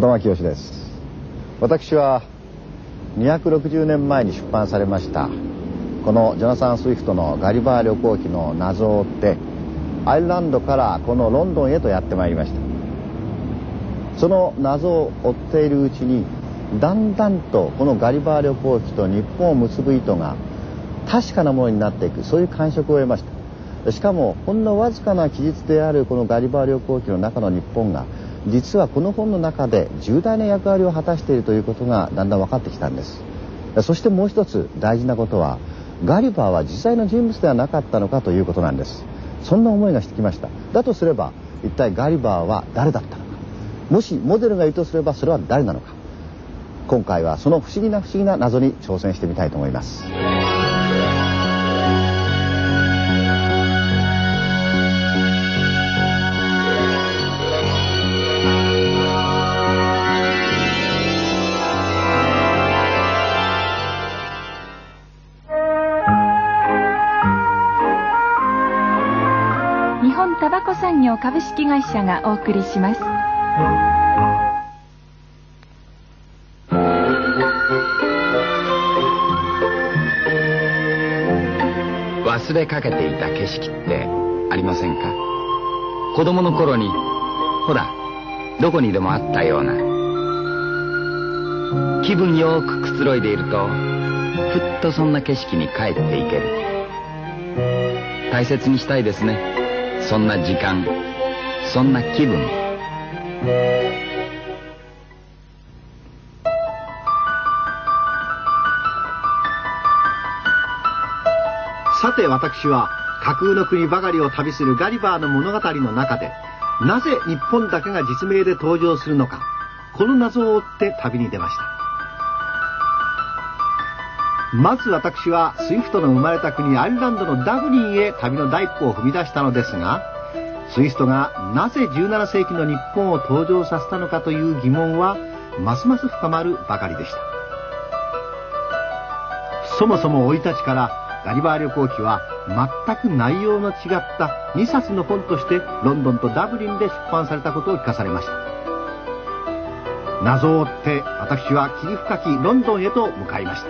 児玉清です。私は260年前に出版されましたこのジョナサン・スウィフトのガリバー旅行記の謎を追ってアイルランドからこのロンドンへとやってまいりました。その謎を追っているうちにだんだんとこのガリバー旅行記と日本を結ぶ糸が確かなものになっていくそういう感触を得ました。しかもほんのわずかな記述であるこのガリバー旅行記の中の日本が実はこの本の中で重大な役割を果たしているということがだんだん分かってきたんです。そしてもう一つ大事なことはガリバーは実際の人物ではなかったのかということなんです。そんな思いがしてきました。だとすれば一体ガリバーは誰だったのか？もしモデルがいるとすればそれは誰なのか？今回はその不思議な不思議な謎に挑戦してみたいと思います。株式会社がお送りします。忘れかけていた景色ってありませんか？子供の頃にほらどこにでもあったような。気分よくくつろいでいるとふっとそんな景色に帰っていける。大切にしたいですね。そんな時間。そんな気分。さて私は架空の国ばかりを旅するガリバーの物語の中でなぜ日本だけが実名で登場するのかこの謎を追って旅に出ました。まず私はスイフトの生まれた国アイルランドのダブリンへ旅の第一歩を踏み出したのですがスイフトがなぜ17世紀の日本を登場させたのかという疑問はますます深まるばかりでした。そもそも生い立ちからガリバー旅行記は全く内容の違った2冊の本としてロンドンとダブリンで出版されたことを聞かされました。謎を追って私は霧深きロンドンへと向かいました。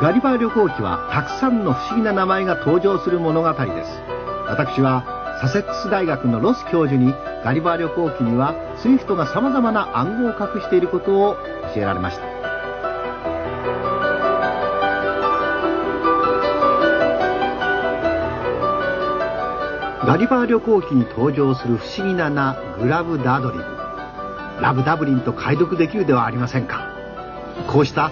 ガリバー旅行記はたくさんの不思議な名前が登場する物語です。私はサセックス大学のロス教授にガリバー旅行記にはスイフトが様々な暗号を隠していることを教えられました。ガリバー旅行記に登場する不思議な名グラブ・ダドリブラブ・ダブリンと解読できるではありませんか。こうした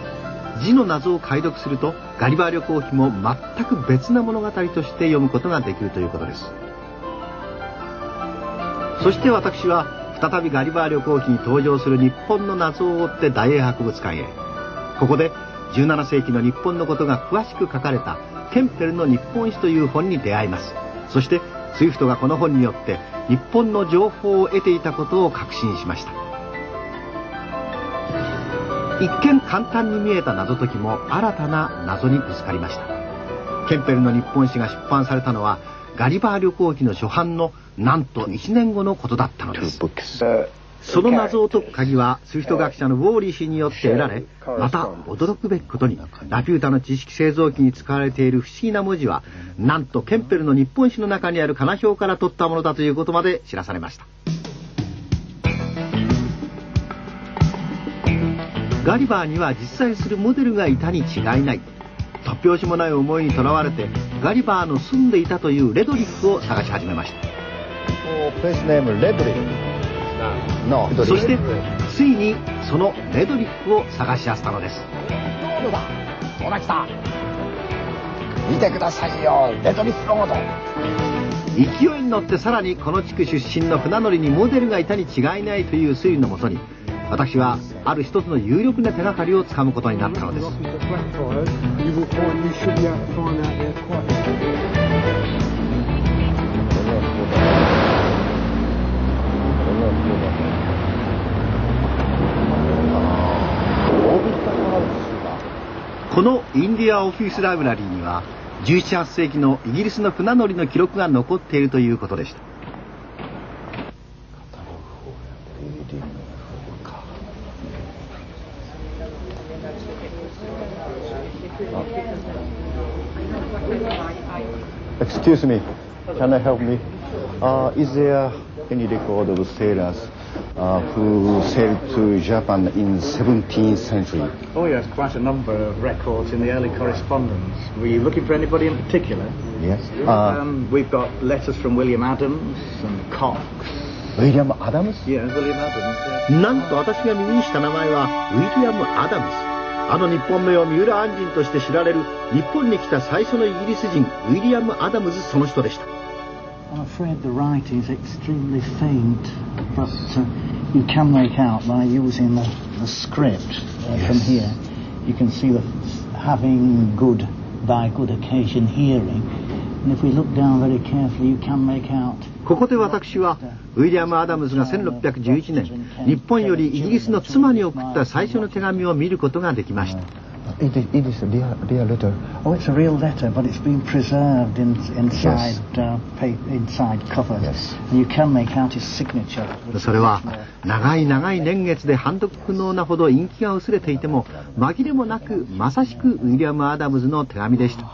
字の謎を解読するとガリバー旅行記も全く別な物語として読むことができるということです。そして私は再びガリバー旅行記に登場する日本の謎を追って大英博物館へ。ここで17世紀の日本のことが詳しく書かれたケンペルの日本誌という本に出会います。そしてスイフトがこの本によって日本の情報を得ていたことを確信しました。一見簡単に見えた謎解きも新たな謎にぶつかりました。ケンペルの日本誌が出版されたのはガリバー旅行記の初版のなんと1年後のことだったのです。その謎を解く鍵はスウィフト学者のウォーリー氏によって得られまた驚くべきことにラピュータの知識製造機に使われている不思議な文字はなんとケンペルの日本史の中にある仮名表から取ったものだということまで知らされました。ガリバーには実在するモデルがいたに違いない。突拍子もない思いにとらわれてガリバーの住んでいたというレドリックを探し始めましたそしてついにそのレドリックを探し出したのです。どうだ？ほら来た。見てくださいよ。レドリックロード。勢いに乗ってさらにこの地区出身の船乗りにモデルがいたに違いないという推理のもとに私はある一つの有力な手がかりをつかむことになったのですこのインディアオフィスライブラリーには17、8世紀のイギリスの船乗りの記録が残っているということでした。Excuse me, can I help me? Uh, is there any record of sailors uh, who sailed to Japan in 17th century? Oh yes, quite a number of records in the early correspondence. Were you looking for anybody in particular? Yes. Uh, um, we've got letters from William Adams and Cox. William Adams? Yes, William Adams. Yes. なんと私が耳にした名前はウィリアム・アダムスあの日本名は三浦安人として知られる日本に来た最初のイギリス人ウィリアム・アダムズその人でした I'm afraid the writing is extremely faint, but uh, you can make out by using the, the script uh, from here. You can see the having good, by good occasion, hearing. And if we look down very carefully, you can make out ここで私はウィリアム・アダムズが1611年日本よりイギリスの妻に送った最初の手紙を見ることができました It is, it is a real, real letter. Oh, it's a real letter, but it's been preserved in, inside uh, pa- inside cover, Yes. and you can make out his signature. それは長い長い年月で判読不能なほど陰気が薄れていても紛れもなくまさしくウィリアム・アダムズの手紙でした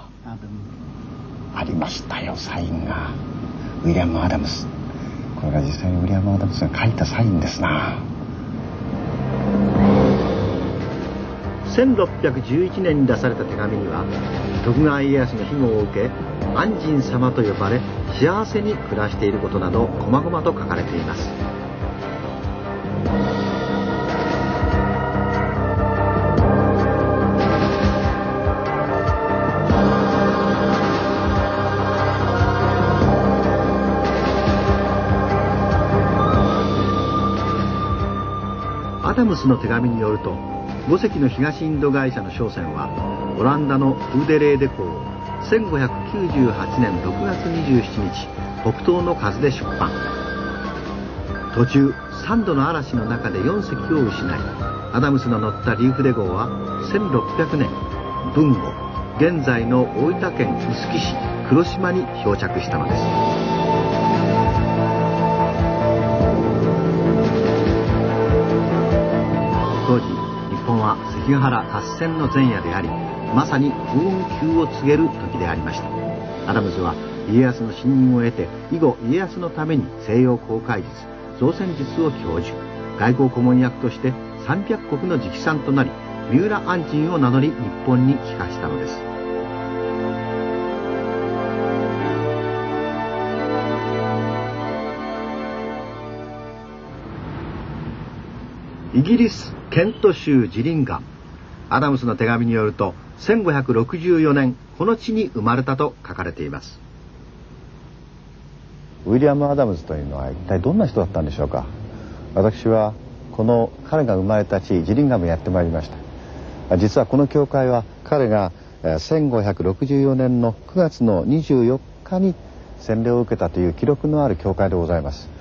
ありましたよ、サインが。ウィリアム・アダムス。これが実際にウィリアム・アダムスが書いたサインですな。1611年に出された手紙には徳川家康の庇護を受け安仁様と呼ばれ幸せに暮らしていることなど細々と書かれています。ダムスの手紙によると5隻の東インド会社の商船はオランダのフーデレーデ港を1598年6月27日北東の風で出版。途中3度の嵐の中で4隻を失いアダムスの乗ったリーフデ号は1600年豊後現在の大分県臼杵市黒島に漂着したのです。は関ヶ原合戦の前夜でありまさに風雲急を告げる時でありました。アダムズは家康の信任を得て以後家康のために西洋航海術造船術を教授外交顧問役として300国の直参となり三浦安人を名乗り日本に帰化したのです。イギリスケント州ジリンガムアダムスの手紙によると1564年この地に生まれたと書かれています。ウィリアム・アダムズというのは一体どんな人だったんでしょうか。私はこの彼が生まれた地ジリンガムやってまいりました。実はこの教会は彼がえ1564年の9月の24日に洗礼を受けたという記録のある教会でございます。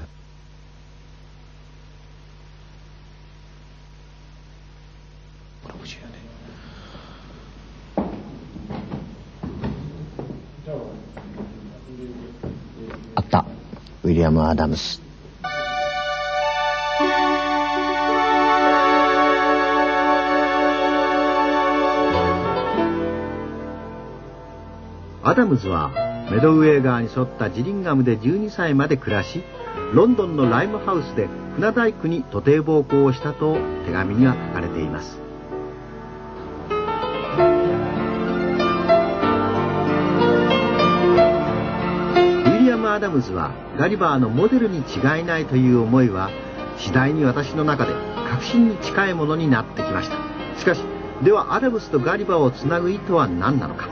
あった。ウィリアム・アダムス。アダムズはメドウェー川に沿ったジリンガムで12歳まで暮らしロンドンのライムハウスで船大工に徒弟奉公をしたと手紙には書かれていますダムズはガリバーのモデルに違いないという思いは次第に私の中で確信に近いものになってきました。しかしではアダムスとガリバーをつなぐ意図は何なのか？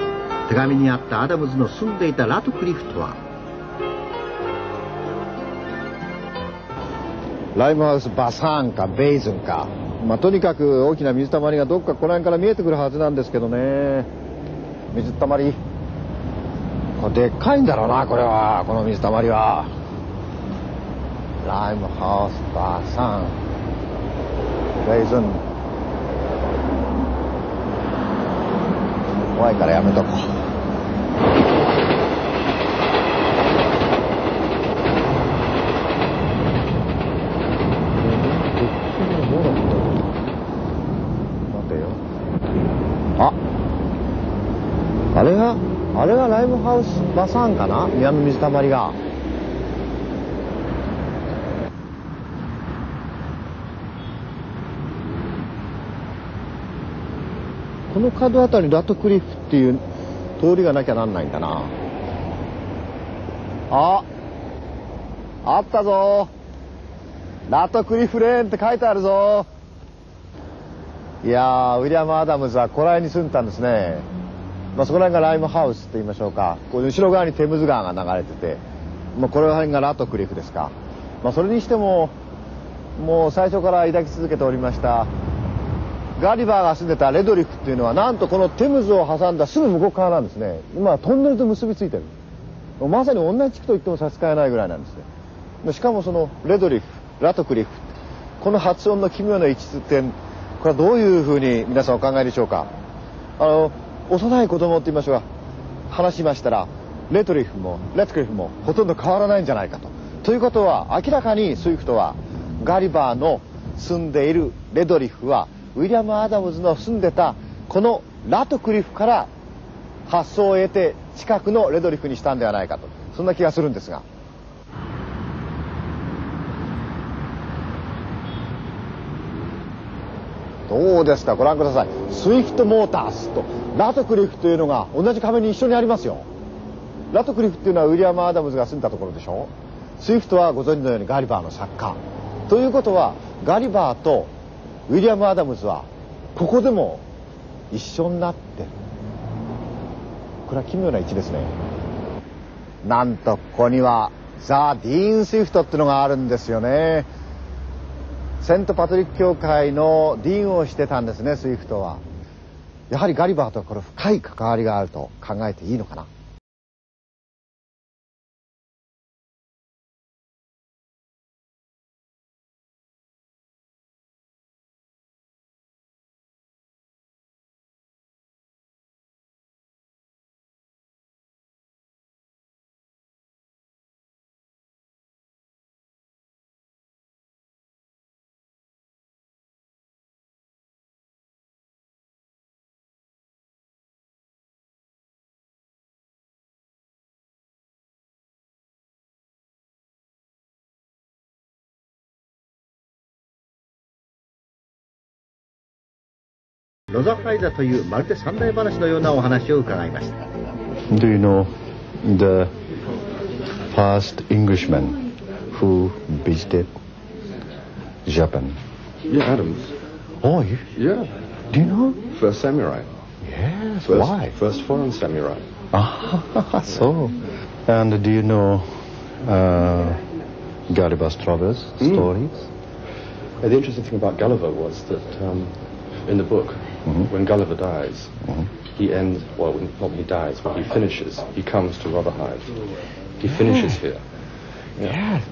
手紙にあったアダムズの住んでいたラトクリフとは？ライムハウスバサーンかベイズンか、まあ、とにかく大きな水たまりがどっかこの辺から見えてくるはずなんですけどね。水たまり。これでっかいんだろうなこれは。この水たまりは。ライムハウスバサンベイズン。怖いからやめとこう。待てよ。ああれが？あれがライブハウスバサンかな？宮の水たまりが。この角あたりにラトクリフっていう通りがなきゃなんないんだな。ああったぞ。ラトクリフレーンって書いてあるぞ。いやーウィリアム・アダムズはこら辺に住んでたんですね。まあそこら辺がライムハウスって言いましょうか。こう後ろ側にテムズ川が流れてて、まあ、これ辺がラトクリフですか。まあそれにしてももう最初から抱き続けておりましたガリバーが住んでたレドリフっていうのはなんとこのテムズを挟んだすぐ向こう側なんですね。今はトンネルと結びついてる。まさに同じ地区と言っても差し支えないぐらいなんですね。しかもそのレドリフラトクリフこの発音の奇妙な一致点これはどういうふうに皆さんお考えでしょうか。あの幼い子供って言いましょうか。話しましたらレトリフもレトクリフもほとんど変わらないんじゃないかと。ということは明らかにスイフトはガリバーの住んでいるレドリフはウィリアム・アダムズの住んでたこのラトクリフから発想を得て近くのレドリフにしたんではないかと。そんな気がするんですが。どうですか？ご覧ください。スイフトモータースとラトクリフというのが同じ壁に一緒にありますよ。ラトクリフっていうのはウィリアム・アダムズが住んだところでしょ？スイフトはご存知のようにガリバーの作家。ということはガリバーとウィリアム・アダムズはここでも一緒になってる。これは奇妙な位置ですね。なんとここにはザ・ディーン・スイフトっていうのがあるんですよね。セントパトリック教会の dean をしてたんですねスイフトは。やはりガリバーとこれ深い関わりがあると考えていいのかな。ロザファイザというまるで三大話のようなお話を伺いました Do you know the first Englishman who visited Japan? Yeah, Adams. Oh, you, Yeah. do you know? First samurai. Yes. First, Why? First foreign samurai. Ah, so. And do you know uh, Gulliver's Travels Mm. stories? Uh, the interesting thing about Gulliver was that um, in the book, Mhm. when Gulliver dies, Mhm. he ends, well, when- not when he dies, when he finishes, he comes to Rotherhithe. He finishes here. Yes.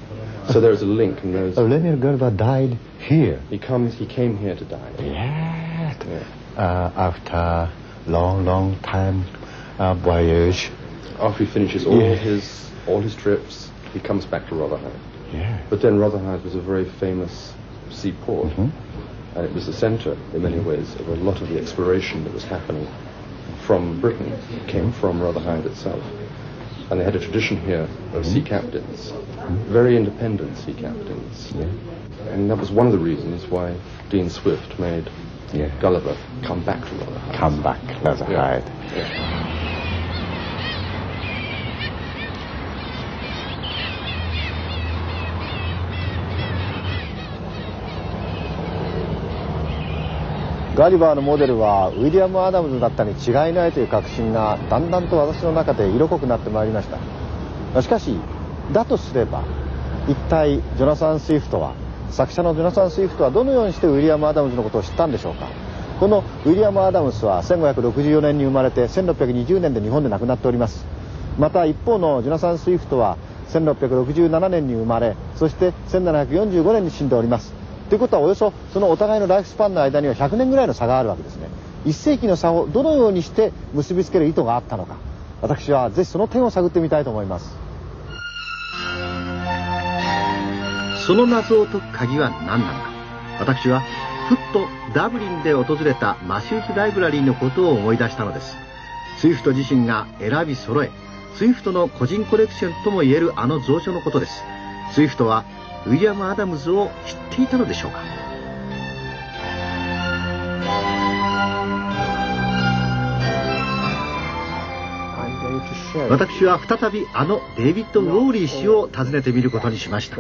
So there is a link, and there's, Oh, Leonard Gulliver died here. he comes, he came here to die. Yes. Yeah. Uh, after long, long time uh, voyage. After he finishes all Yeah. his all his trips, he comes back to Rotherhithe. Yeah. But then Rotherhithe was a very famous seaport. Mhm. And it was the centre, in many ways, of a lot of the exploration that was happening from Britain, came from Rotherhithe itself. And they had a tradition here of sea mm-hmm. captains, mm-hmm. very independent sea captains. Yeah. And that was one of the reasons why Dean Swift made Yeah. Gulliver come back to Rotherhithe. Come back, that's Yeah. ガリバーのモデルはウィリアム・アダムズだったに違いないという確信がだんだんと私の中で色濃くなってまいりました。しかしだとすれば一体ジョナサン・スイフトは作者のジョナサン・スイフトはどのようにしてウィリアム・アダムズのことを知ったんでしょうか。このウィリアム・アダムスは1564年に生まれて1620年で日本で亡くなっております。また一方のジョナサン・スイフトは1667年に生まれそして1745年に死んでおります。ということはおよそそのお互いのライフスパンの間には100年ぐらいの差があるわけですね。一世紀の差をどのようにして結びつける意図があったのか。私はぜひその点を探ってみたいと思います。その謎を解く鍵は何なのか。私はふっとダブリンで訪れたマーシュズ・ライブラリーのことを思い出したのです。スイフト自身が選び揃えスイフトの個人コレクションともいえるあの蔵書のことです。スイフトはウィリアム・アダムズを知っていたのでしょうか？私は再びあのデイビッド・ウォーリー氏を訪ねてみることにしました。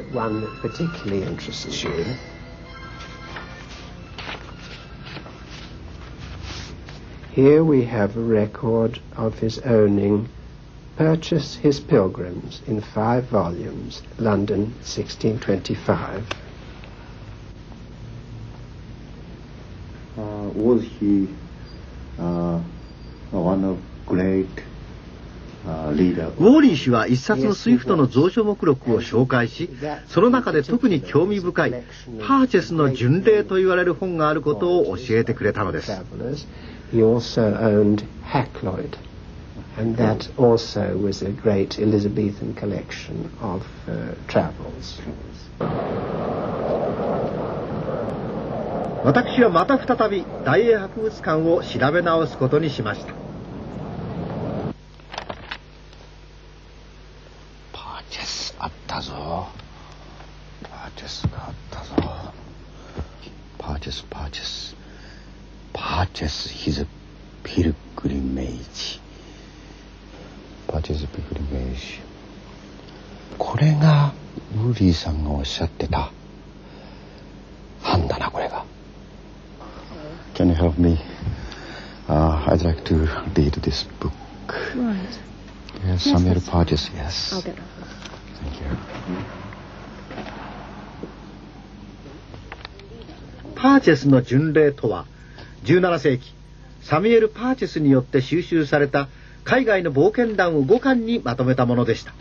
ウォーリー氏は一冊のスイフトの蔵書目録を紹介しその中で特に興味深いパーチェスの巡礼と言われる本があることを教えてくれたのです。And that also was a great Elizabethan collection of uh, travels. 私はまた再び大英博物館を調べ直すことにしましたパーチェスあったぞパーチェスがあったぞパーチェスパーチェスパーチェスヒズピルグリメイジパーチェスピルグリメイジこれがウーリーさんがおっしゃってた版だなこれが Can you help me? Uh, I'd like to read this book. Right. Yes, Samuel Parges, yes. I'll get that. Thank you. パーチェスの巡礼とは17世紀サミュエル・パーチェスによって収集された海外の冒険団を5巻にまとめたものでした。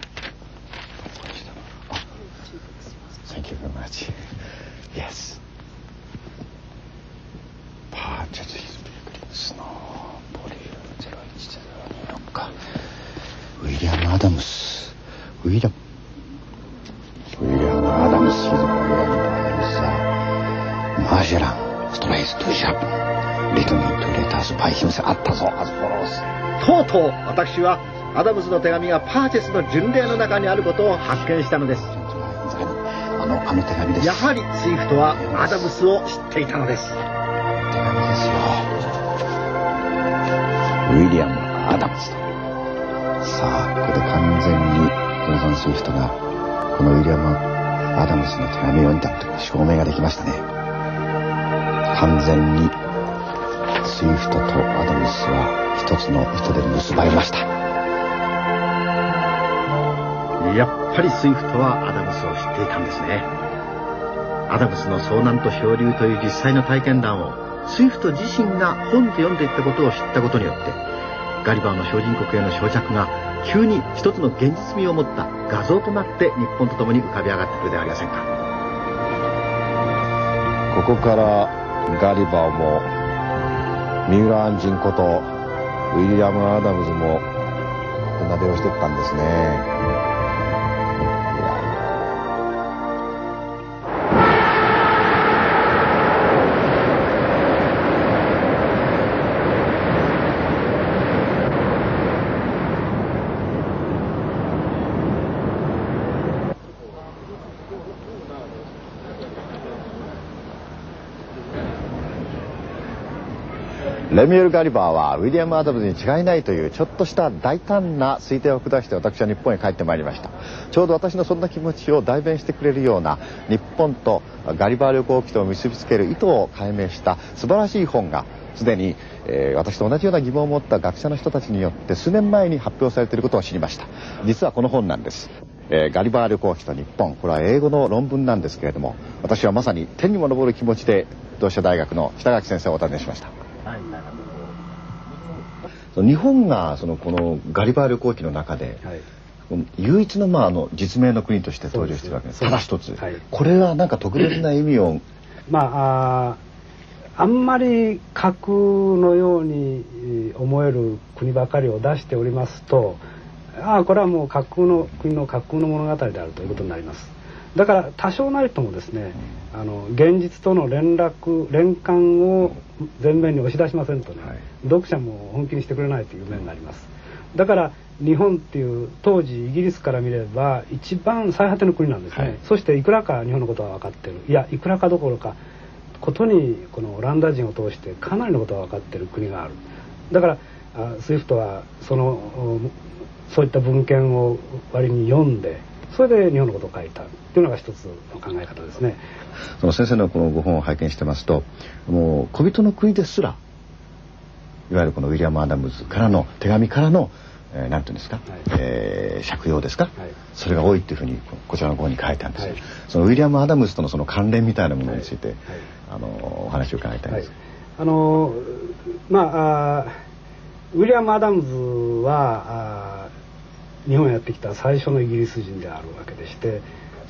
私はアダムスの手紙がパーチェスの巡礼の中にあることを発見したのです。あの、あの手紙です。やはりスイフトはアダムスを知っていたのです。手紙ですよウィリアム・アダムズさあここで完全にジョナサン・スウィフトがこのウィリアム・アダムスの手紙を読んだという証明ができましたね。完全にスイフトとアダムスは一つの糸で結ばれました。やっぱりスイフトはアダムスを知っていたんですね。アダムスの遭難と漂流という実際の体験談をスイフト自身が本で読んでいったことを知ったことによってガリバーの小人国への執着が急に一つの現実味を持った画像となって日本と共に浮かび上がってくるではありませんか。ここからガリバーも三浦安人ことウィリアム・アダムズも船出をしてったんですね。レミュエル・ガリバーはウィリアム・アダムズに違いないというちょっとした大胆な推定を下して私は日本へ帰ってまいりました。ちょうど私のそんな気持ちを代弁してくれるような日本とガリバー旅行記と結びつける意図を解明した素晴らしい本がすでに、えー私と同じような疑問を持った学者の人たちによって数年前に発表されていることを知りました。実はこの本なんです。えーガリバー旅行記と日本これは英語の論文なんですけれども私はまさに天にも昇る気持ちで同志社大学の北垣先生をお尋ねしました。日本がそのこのガリバー旅行記の中で、この唯一の,、まああの実名の国として登場してるわけです。ただ一つ、はい。これはなんか特別な意味を。まああんまり架空のようにえー思える国ばかりを出しておりますとああこれはもう架空の国の架空の物語であるということになります。だから多少なりともですね、あの現実との連絡連関を前面に押し出しませんとね、はい、読者も本気にしてくれないという面があります。だから日本っていう当時イギリスから見れば一番最果ての国なんですね、はい、そしていくらか日本のことは分かってる。いやいくらかどころかことにこのオランダ人を通してかなりのことが分かってる国がある。だからスイフトはそのそういった文献を割に読んでそれで日本のことを書いたっていうのが一つの考え方ですね。その先生のこのご本を拝見してますともう小人の国ですらいわゆるこのウィリアム・アダムズからの手紙からのえー、なんていうんですか、はい、えー、借用ですか、はい、それが多いっていうふうにこちらの方に書いてあるんです。よ、はい、そのウィリアム・アダムスとのその関連みたいなものについて、はい、あのお話を伺いたいんです、あのまあウィリアム・アダムズは日本へやってきた最初のイギリス人であるわけでして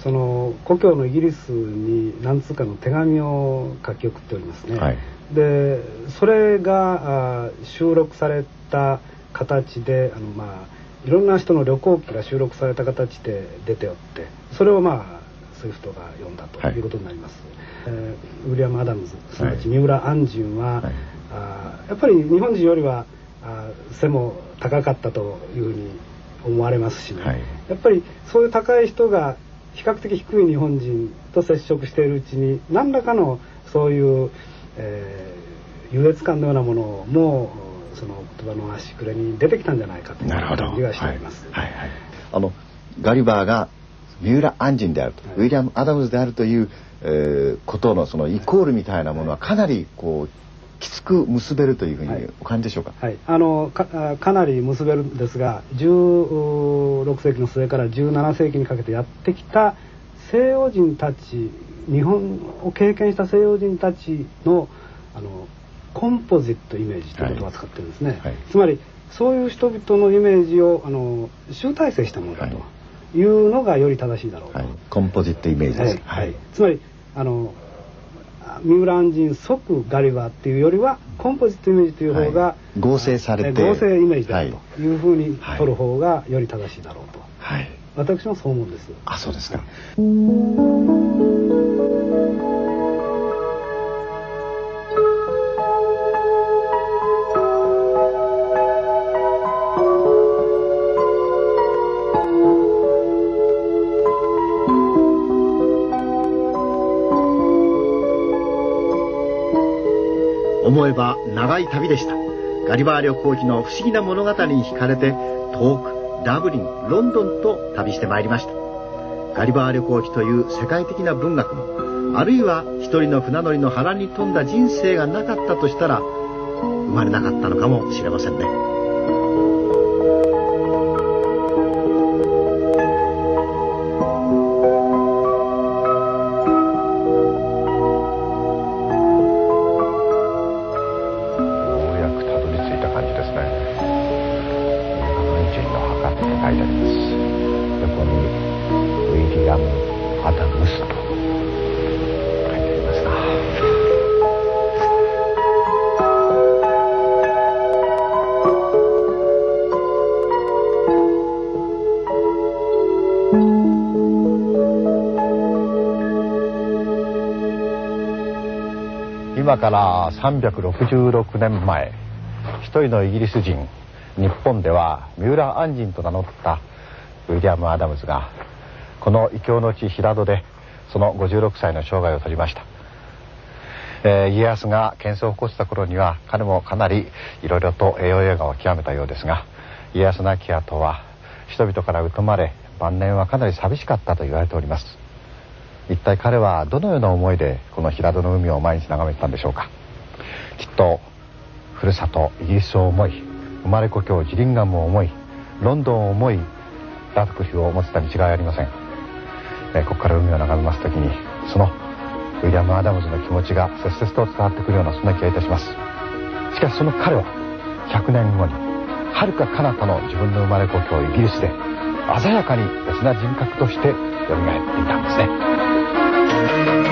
その故郷のイギリスに何通かの手紙を書き送っておりますね。はい、でそれが収録された形であの、まあ、いろんな人の旅行記が収録された形で出ておってそれをまあスイフトが読んだということになります。はい、えー、ウィリアム・アダムズすなわち三浦安人は、はい、あやっぱり日本人よりはあ背も高かったというふうに思われますしね、はい、やっぱりそういう高い人が比較的低い日本人と接触しているうちに何らかのそういう、えー、優越感のようなものもその言葉の端くれに出てきたんじゃないかという感じがしております。はい。はい。はい、あのガリバーが三浦安人であると、ウィリアム・アダムズであるという、えー、ことのそのイコールみたいなものはかなりこうきつく結べるというふうにお感じでしょうか、はい、あのかかなり結べるんですが16世紀の末から17世紀にかけてやってきた西洋人たち日本を経験した西洋人たちのあのコンポジットイメージという言葉を使ってるんですね、はい、つまりそういう人々のイメージをあの集大成したものだとい。うのがより正しいだろうと、はい、コンポジットイメージです、はい、つまりあの三浦安人即ガリバーっていうよりはコンポジットイメージという方が、はい、合成されて合成イメージだというふうに取る方がより正しいだろうと、はい、私もそう思うんです。あそうですか思えば長い旅でした。ガリバー旅行費の不思議な物語に惹かれて遠くダブリンロンドンと旅してまいりました。ガリバー旅行記という世界的な文学もあるいは一人の船乗りの波乱に富んだ人生がなかったとしたら生まれなかったのかもしれませんね。今から366年前一人のイギリス人日本では三浦安人と名乗ったウィリアム・アダムズがこの異教の地平戸でその56歳の生涯を閉じました、えー、家康が喧騒を起こした頃には彼もかなりいろいろと栄養映画を極めたようですが家康亡き後は人々から疎まれ晩年はかなり寂しかったと言われております。一体彼はどのような思いでこの平戸の海を毎日眺めてたんでしょうか？きっとふるさとイギリスを思い生まれ故郷ジリンガムを思いロンドンを思いラトクヒを持ってたに違いありません、えー、ここから海を眺めます時にそのウィリアム・アダムズの気持ちが切々と伝わってくるようなそんな気がいたします。しかしその彼は100年後にはるか彼方の自分の生まれ故郷イギリスで鮮やかに別な人格として蘇っていたんですね。Thank you.